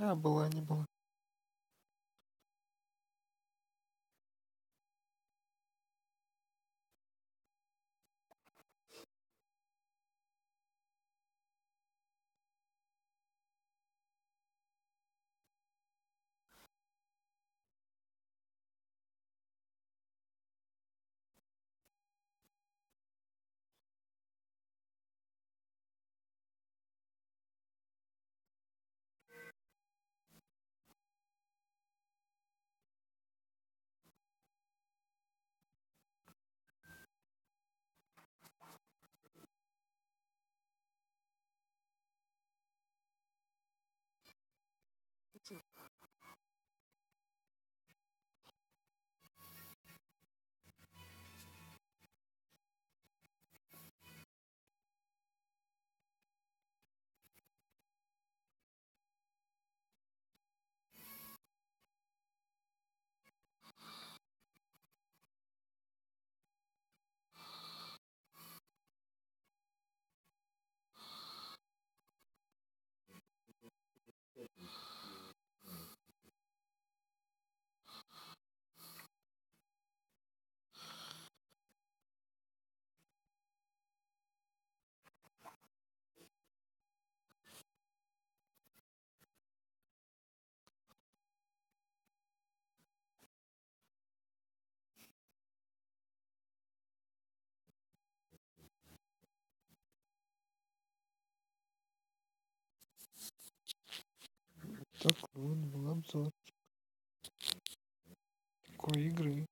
а была не была Merci. Так вот был обзор такой игры